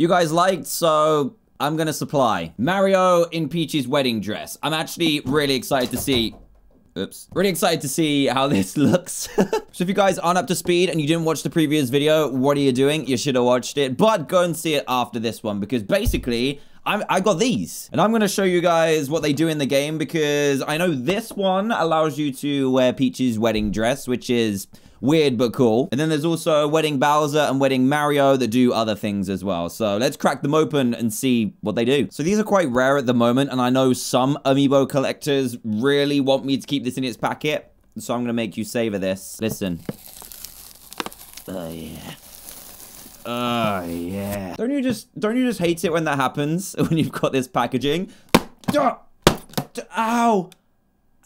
you guys liked, so I'm gonna supply. Mario in Peach's wedding dress. I'm actually really excited to see Oops. Really excited to see how this looks. so if you guys aren't up to speed and you didn't watch the previous video, what are you doing? You should have watched it. But go and see it after this one because basically, I'm, I got these. And I'm going to show you guys what they do in the game because I know this one allows you to wear Peach's wedding dress, which is weird but cool. And then there's also Wedding Bowser and Wedding Mario that do other things as well. So let's crack them open and see what they do. So these are quite rare at the moment, and I know some Amiibo collectors really want me to keep this in its packet. So I'm going to make you savor this. Listen. Oh, yeah. Oh, yeah. Don't you just, don't you just hate it when that happens? When you've got this packaging? Ow!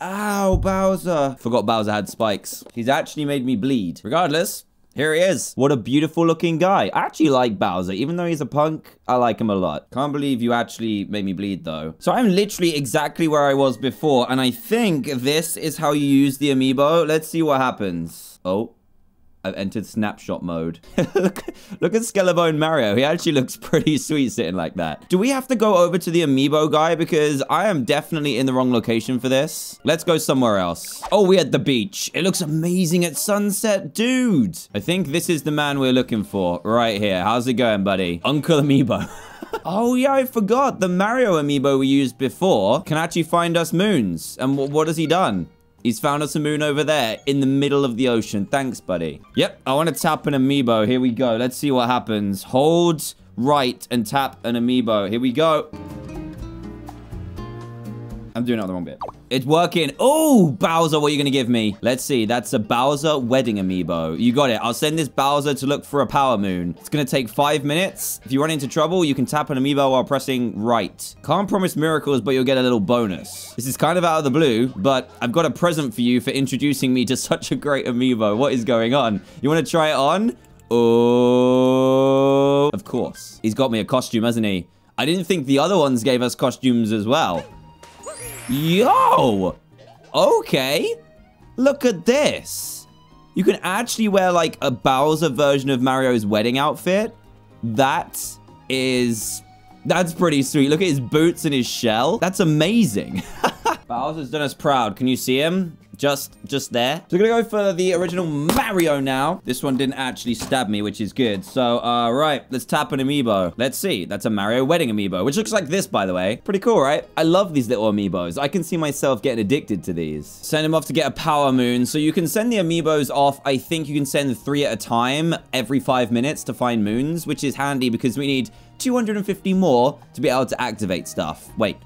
Ow, Bowser. Forgot Bowser had spikes. He's actually made me bleed. Regardless, here he is. What a beautiful looking guy. I actually like Bowser. Even though he's a punk, I like him a lot. Can't believe you actually made me bleed though. So I'm literally exactly where I was before. And I think this is how you use the amiibo. Let's see what happens. Oh. I've entered snapshot mode. look, look at Skelebone Mario. He actually looks pretty sweet sitting like that. Do we have to go over to the amiibo guy? Because I am definitely in the wrong location for this. Let's go somewhere else. Oh, we're at the beach. It looks amazing at sunset. Dude, I think this is the man we're looking for right here. How's it going, buddy? Uncle Amiibo. oh, yeah, I forgot. The Mario amiibo we used before can actually find us moons. And what has he done? He's found us a moon over there in the middle of the ocean. Thanks, buddy. Yep, I want to tap an amiibo. Here we go. Let's see what happens. Hold right and tap an amiibo. Here we go. I'm doing it the wrong bit. It's working. Oh, Bowser, what are you going to give me? Let's see. That's a Bowser wedding amiibo. You got it. I'll send this Bowser to look for a power moon. It's going to take five minutes. If you run into trouble, you can tap an amiibo while pressing right. Can't promise miracles, but you'll get a little bonus. This is kind of out of the blue, but I've got a present for you for introducing me to such a great amiibo. What is going on? You want to try it on? Oh, of course. He's got me a costume, hasn't he? I didn't think the other ones gave us costumes as well. Yo! Okay. Look at this. You can actually wear like a Bowser version of Mario's wedding outfit. That is... That's pretty sweet. Look at his boots and his shell. That's amazing. Bowser's done us proud. Can you see him? Just just there. So we're gonna go for the original Mario now. This one didn't actually stab me, which is good. So, uh, right, let's tap an amiibo. Let's see. That's a Mario wedding amiibo, which looks like this, by the way. Pretty cool, right? I love these little amiibos. I can see myself getting addicted to these. Send him off to get a power moon. So you can send the amiibos off. I think you can send three at a time every five minutes to find moons, which is handy because we need 250 more to be able to activate stuff. Wait,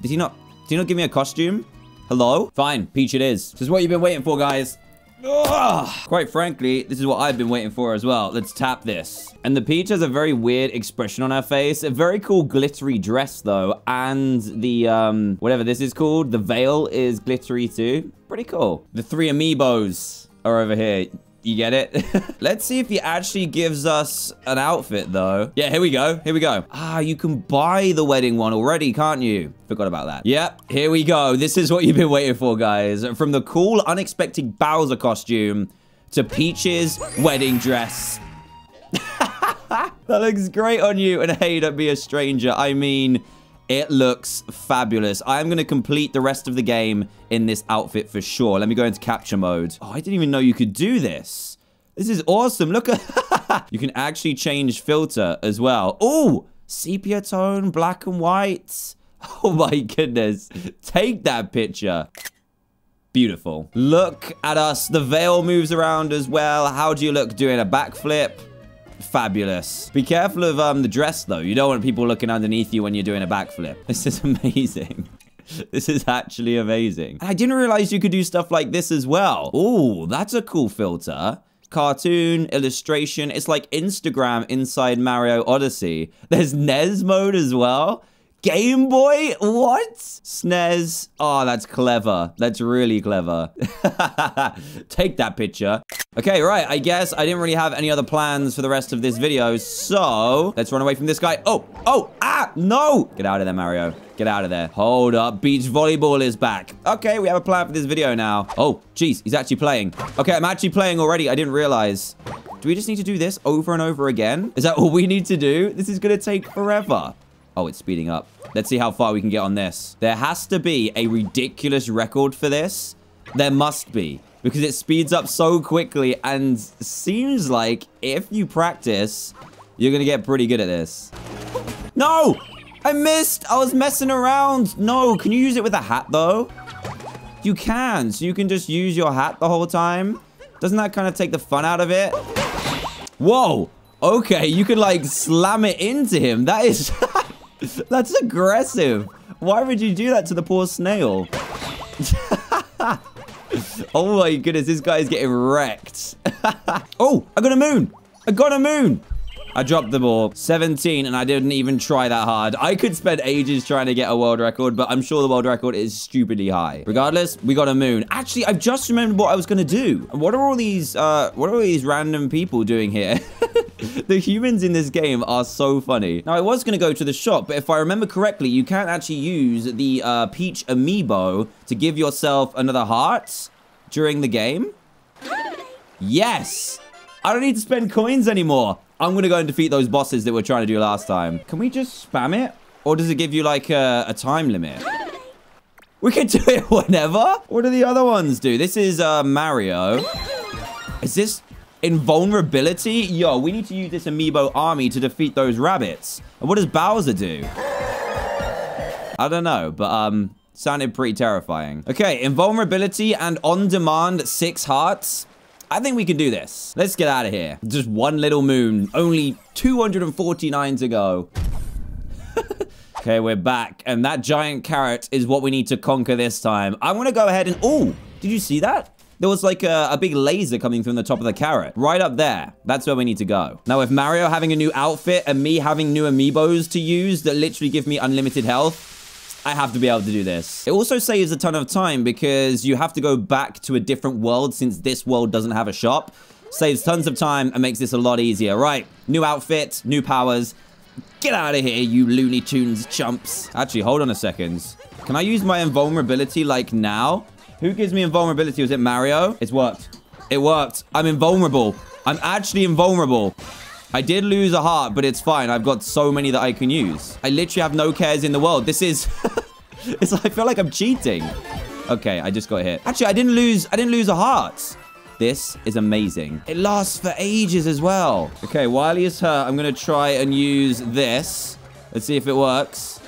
did he not, did he not give me a costume? Hello? Fine, Peach it is. This is what you've been waiting for, guys. Ugh. Quite frankly, this is what I've been waiting for as well. Let's tap this. And the Peach has a very weird expression on her face. A very cool glittery dress, though. And the, um, whatever this is called, the veil is glittery, too. Pretty cool. The three amiibos are over here. You get it? Let's see if he actually gives us an outfit, though. Yeah, here we go. Here we go. Ah, you can buy the wedding one already, can't you? Forgot about that. Yep, here we go. This is what you've been waiting for, guys. From the cool, unexpected Bowser costume to Peach's wedding dress. that looks great on you. And hey, don't be a stranger. I mean... It looks fabulous. I'm going to complete the rest of the game in this outfit for sure. Let me go into capture mode. Oh, I didn't even know you could do this. This is awesome. Look at... you can actually change filter as well. Oh, sepia tone, black and white. Oh my goodness. Take that picture. Beautiful. Look at us. The veil moves around as well. How do you look doing a backflip? Fabulous. Be careful of um, the dress, though. You don't want people looking underneath you when you're doing a backflip. This is amazing. This is actually amazing. I didn't realize you could do stuff like this as well. Oh, that's a cool filter cartoon, illustration. It's like Instagram inside Mario Odyssey. There's NES mode as well. Game Boy? What? SNES? Oh, that's clever. That's really clever. Take that picture. Okay, right. I guess I didn't really have any other plans for the rest of this video, so let's run away from this guy. Oh, oh, ah, no. Get out of there, Mario. Get out of there. Hold up. Beach volleyball is back. Okay, we have a plan for this video now. Oh, jeez. He's actually playing. Okay, I'm actually playing already. I didn't realize. Do we just need to do this over and over again? Is that all we need to do? This is going to take forever. Oh, it's speeding up. Let's see how far we can get on this. There has to be a ridiculous record for this. There must be. Because it speeds up so quickly and seems like if you practice, you're going to get pretty good at this. No! I missed! I was messing around! No, can you use it with a hat, though? You can, so you can just use your hat the whole time. Doesn't that kind of take the fun out of it? Whoa! Okay, you can, like, slam it into him. That is... That's aggressive. Why would you do that to the poor snail? oh my goodness, this guy is getting wrecked. oh, I got a moon. I got a moon. I dropped the ball. 17, and I didn't even try that hard. I could spend ages trying to get a world record, but I'm sure the world record is stupidly high. Regardless, we got a moon. Actually, I've just remembered what I was going to do. What are all these, uh, what are all these random people doing here? the humans in this game are so funny. Now, I was going to go to the shop, but if I remember correctly, you can't actually use the uh, Peach Amiibo to give yourself another heart during the game. Yes! I don't need to spend coins anymore. I'm going to go and defeat those bosses that we're trying to do last time. Can we just spam it? Or does it give you like a, a time limit? We can do it whenever. What do the other ones do? This is uh, Mario. Is this invulnerability? Yo, we need to use this amiibo army to defeat those rabbits. And what does Bowser do? I don't know, but um, sounded pretty terrifying. Okay, invulnerability and on-demand six hearts. I think we can do this. Let's get out of here. Just one little moon. Only 249 to go. okay, we're back. And that giant carrot is what we need to conquer this time. I want to go ahead and... Oh, did you see that? There was like a, a, big laser coming from the top of the carrot. Right up there. That's where we need to go. Now, with Mario having a new outfit and me having new amiibos to use that literally give me unlimited health, I have to be able to do this. It also saves a ton of time because you have to go back to a different world since this world doesn't have a shop. Saves tons of time and makes this a lot easier. Right, new outfit, new powers. Get out of here, you Looney Tunes chumps. Actually, hold on a second. Can I use my invulnerability like now? Who gives me invulnerability? Was it Mario? It's worked. It worked. I'm invulnerable. I'm actually invulnerable. I did lose a heart, but it's fine. I've got so many that I can use. I literally have no cares in the world. This is... it's, I feel like I'm cheating. Okay, I just got hit. Actually, I didn't lose... I didn't lose a heart. This is amazing. It lasts for ages as well. Okay, while he is hurt, I'm going to try and use this. Let's see if it works.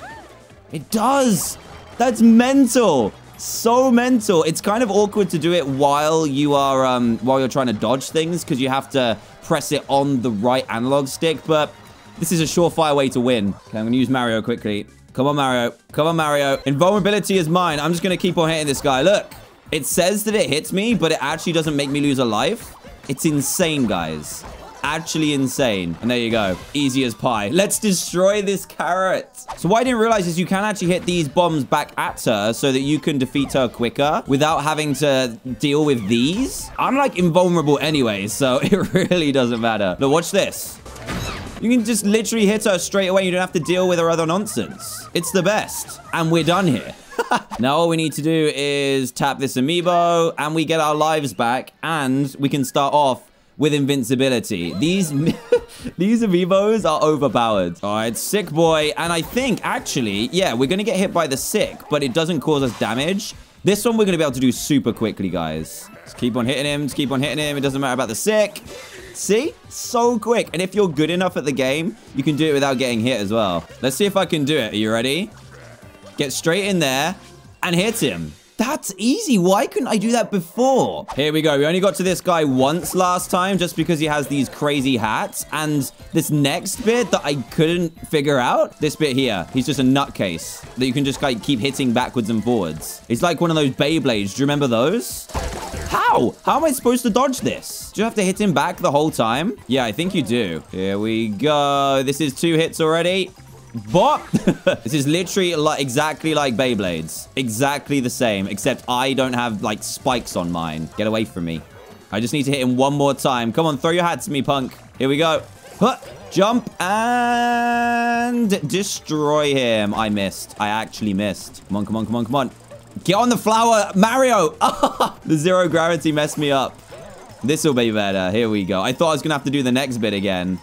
It does! That's mental! So mental. It's kind of awkward to do it while you are, um, while you're trying to dodge things, because you have to press it on the right analog stick, but this is a surefire way to win. Okay, I'm going to use Mario quickly. Come on, Mario. Come on, Mario. Invulnerability is mine. I'm just going to keep on hitting this guy. Look, it says that it hits me, but it actually doesn't make me lose a life. It's insane, guys actually insane. And there you go. Easy as pie. Let's destroy this carrot. So what I didn't realize is you can actually hit these bombs back at her so that you can defeat her quicker without having to deal with these. I'm like invulnerable anyway, so it really doesn't matter. Look, watch this. You can just literally hit her straight away. You don't have to deal with her other nonsense. It's the best. And we're done here. now all we need to do is tap this amiibo and we get our lives back and we can start off with invincibility. These these amiibos are overpowered. All right, sick boy. And I think, actually, yeah, we're going to get hit by the sick, but it doesn't cause us damage. This one we're going to be able to do super quickly, guys. Just keep on hitting him. Just keep on hitting him. It doesn't matter about the sick. See? So quick. And if you're good enough at the game, you can do it without getting hit as well. Let's see if I can do it. Are you ready? Get straight in there and hit him. That's easy. Why couldn't I do that before? Here we go. We only got to this guy once last time just because he has these crazy hats. And this next bit that I couldn't figure out, this bit here, he's just a nutcase that you can just like keep hitting backwards and forwards. He's like one of those Beyblades. Do you remember those? How? How am I supposed to dodge this? Do you have to hit him back the whole time? Yeah, I think you do. Here we go. This is two hits already. What? this is literally like exactly like Beyblades. Exactly the same, except I don't have like spikes on mine. Get away from me. I just need to hit him one more time. Come on, throw your hat to me, punk. Here we go. Huh. Jump and destroy him. I missed. I actually missed. Come on, come on, come on, come on. Get on the flower, Mario. the zero gravity messed me up. This will be better. Here we go. I thought I was going to have to do the next bit again.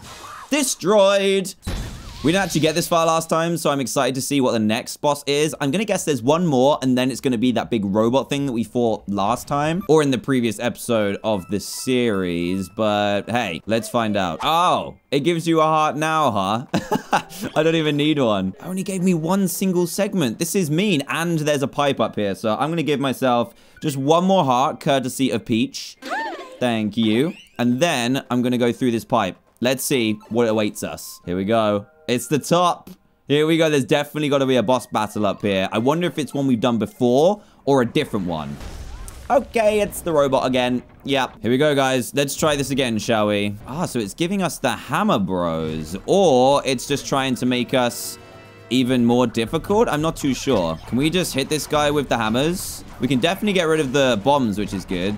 Destroyed. We didn't actually get this far last time, so I'm excited to see what the next boss is. I'm going to guess there's one more, and then it's going to be that big robot thing that we fought last time, or in the previous episode of the series. But hey, let's find out. Oh, it gives you a heart now, huh? I don't even need one. It only gave me one single segment. This is mean, and there's a pipe up here, so I'm going to give myself just one more heart, courtesy of Peach. Thank you. And then I'm going to go through this pipe. Let's see what awaits us. Here we go. It's the top. Here we go. There's definitely got to be a boss battle up here. I wonder if it's one we've done before or a different one. Okay, it's the robot again. Yep. Here we go, guys. Let's try this again, shall we? Ah, so it's giving us the Hammer Bros. Or it's just trying to make us even more difficult? I'm not too sure. Can we just hit this guy with the hammers? We can definitely get rid of the bombs, which is good.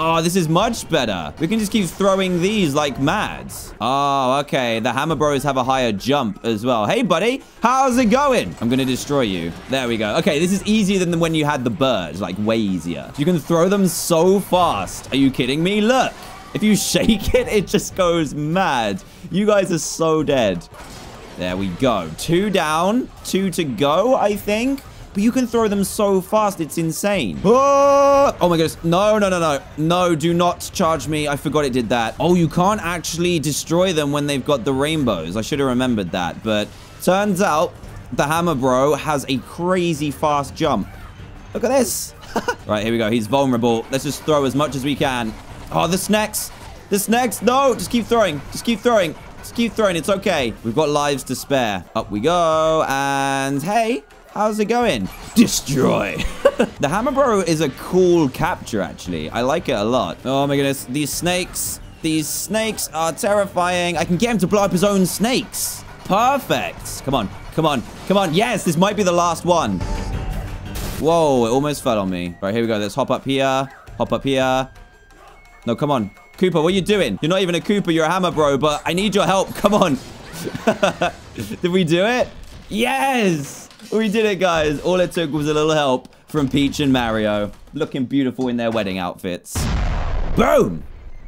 Oh, this is much better. We can just keep throwing these like mad. Oh, okay. The Hammer Bros have a higher jump as well. Hey, buddy. How's it going? I'm going to destroy you. There we go. Okay, this is easier than when you had the birds. Like, way easier. You can throw them so fast. Are you kidding me? Look. If you shake it, it just goes mad. You guys are so dead. There we go. Two down. Two to go, I think. But you can throw them so fast, it's insane. Oh, oh my goodness. No, no, no, no. No, do not charge me. I forgot it did that. Oh, you can't actually destroy them when they've got the rainbows. I should have remembered that. But turns out the Hammer Bro has a crazy fast jump. Look at this. right, here we go. He's vulnerable. Let's just throw as much as we can. Oh, the snacks. The snacks. No, just keep throwing. Just keep throwing. Just keep throwing. It's okay. We've got lives to spare. Up we go. And hey, How's it going? Destroy. the Hammer Bro is a cool capture, actually. I like it a lot. Oh my goodness. These snakes. These snakes are terrifying. I can get him to blow up his own snakes. Perfect. Come on. Come on. Come on. Yes, this might be the last one. Whoa, it almost fell on me. Right, here we go. Let's hop up here. Hop up here. No, come on. Koopa, what are you doing? You're not even a Koopa. You're a Hammer Bro, but I need your help. Come on. Did we do it? Yes! We did it, guys. All it took was a little help from Peach and Mario. Looking beautiful in their wedding outfits. Boom!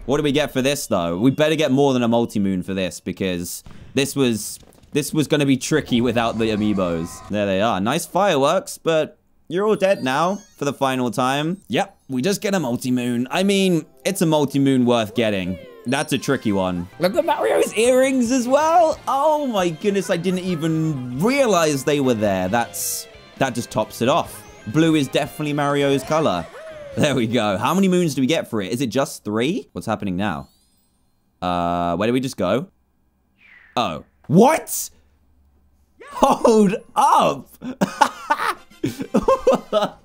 What do we get for this, though? We better get more than a multi-moon for this, because this was... This was going to be tricky without the amiibos. There they are. Nice fireworks, but you're all dead now for the final time. Yep, we just get a multi-moon. I mean, it's a multi-moon worth getting. That's a tricky one. Look at Mario's earrings as well. Oh my goodness, I didn't even realize they were there. That's That just tops it off. Blue is definitely Mario's color. There we go. How many moons do we get for it? Is it just three? What's happening now? Uh, where do we just go? Oh. What? Hold up!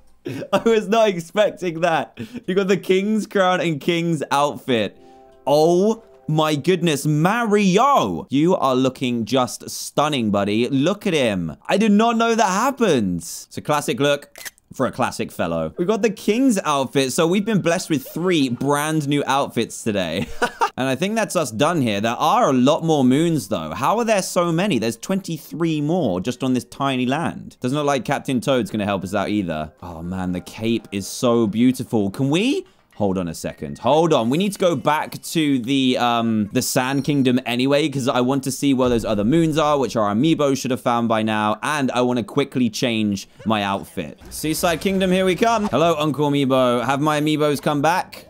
I was not expecting that. You got the king's crown and king's outfit. Oh my goodness, Mario! You are looking just stunning, buddy. Look at him. I did not know that happened. It's a classic look for a classic fellow. We got the king's outfit, so we've been blessed with three brand new outfits today. and I think that's us done here. There are a lot more moons, though. How are there so many? There's 23 more just on this tiny land. Doesn't look like Captain Toad's to help us out either. Oh, man, the cape is so beautiful. Can we Hold on a second. Hold on. We need to go back to the um the Sand Kingdom anyway, because I want to see where those other moons are, which our amiibo should have found by now. And I want to quickly change my outfit. Seaside Kingdom, here we come. Hello, Uncle Amiibo. Have my amiibos come back?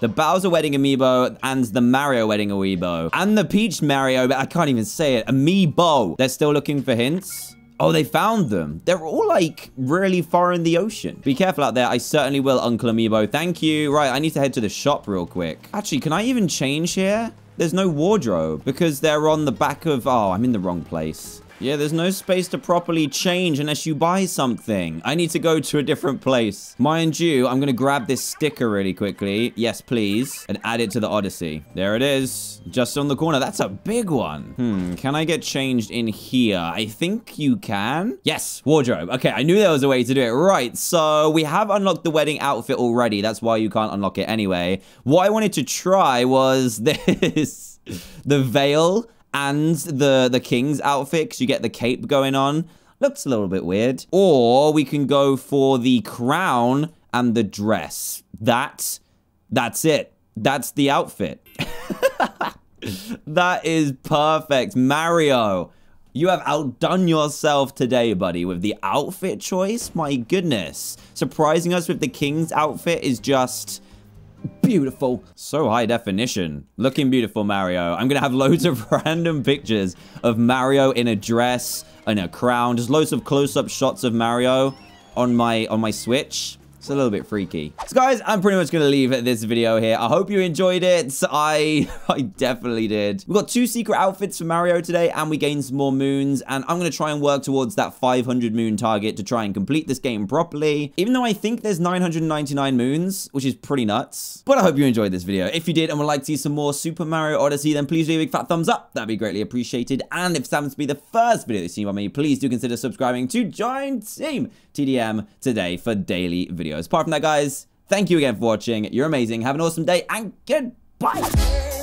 The Bowser Wedding Amiibo and the Mario Wedding Amiibo. And the Peach Mario, but I can't even say it. Amiibo. They're still looking for hints. Oh, they found them. They're all, like, really far in the ocean. Be careful out there. I certainly will, Uncle Amiibo. Thank you. Right, I need to head to the shop real quick. Actually, can I even change here? There's no wardrobe because they're on the back of... Oh, I'm in the wrong place. Yeah, there's no space to properly change unless you buy something. I need to go to a different place. Mind you, I'm going to grab this sticker really quickly. Yes, please. And add it to the Odyssey. There it is. Just on the corner. That's a big one. Hmm, can I get changed in here? I think you can. Yes, wardrobe. Okay, I knew there was a way to do it. Right, so we have unlocked the wedding outfit already. That's why you can't unlock it anyway. What I wanted to try was this. the veil and the, the king's outfit because you get the cape going on. Looks a little bit weird. Or we can go for the crown and the dress. That, that's it. That's the outfit. that is perfect. Mario, you have outdone yourself today, buddy, with the outfit choice. My goodness. Surprising us with the king's outfit is just beautiful. So high definition. Looking beautiful, Mario. I'm going to have loads of random pictures of Mario in a dress and a crown. Just loads of close-up shots of Mario on my on my Switch. A little bit freaky. So guys, I'm pretty much going to leave this video here. I hope you enjoyed it. I, I definitely did. We've got two secret outfits for Mario today, and we gained some more moons. And I'm going to try and work towards that 500 moon target to try and complete this game properly. Even though I think there's 999 moons, which is pretty nuts. But I hope you enjoyed this video. If you did and would like to see some more Super Mario Odyssey, then please leave a big fat thumbs up. That'd be greatly appreciated. And if this happens to be the first video you've seen by me, please do consider subscribing to join Team TDM today for daily videos videos. Apart from that, guys, thank you again for watching. You're amazing. Have an awesome day and goodbye.